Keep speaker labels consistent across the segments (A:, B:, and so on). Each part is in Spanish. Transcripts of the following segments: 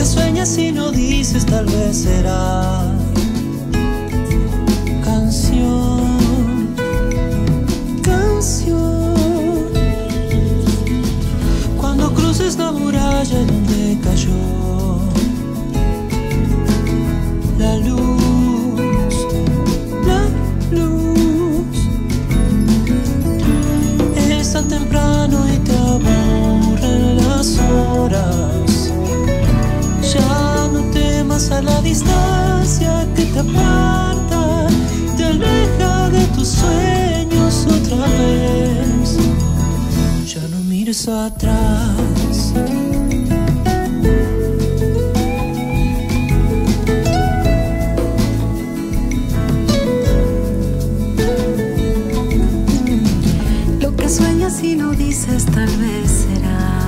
A: que
B: sueñas y no dices tal vez será canción, canción. Cuando cruces la muralla donde cayó. distancia que te aparta, te aleja de tus sueños otra vez. Ya no mires atrás.
A: Lo que sueñas y no dices tal vez será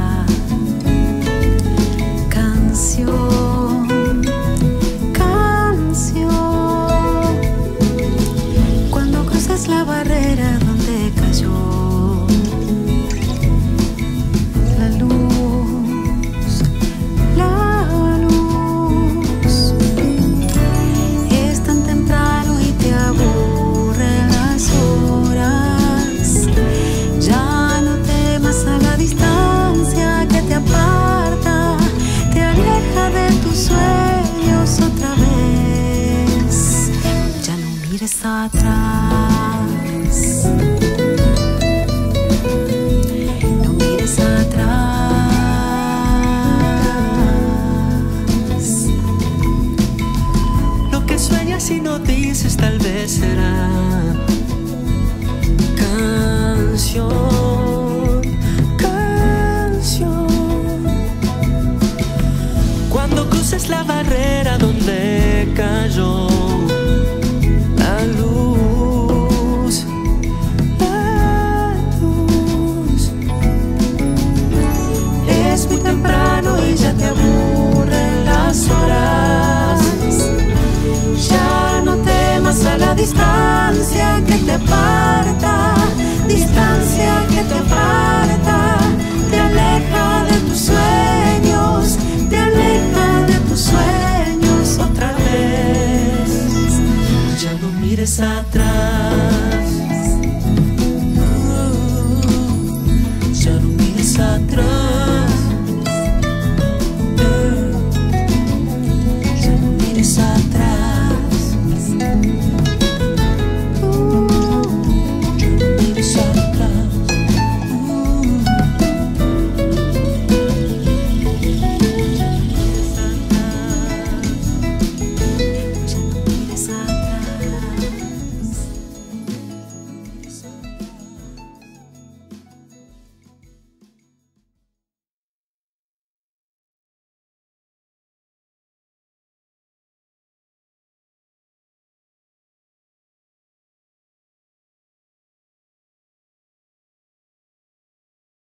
A: volta atrás. atrás.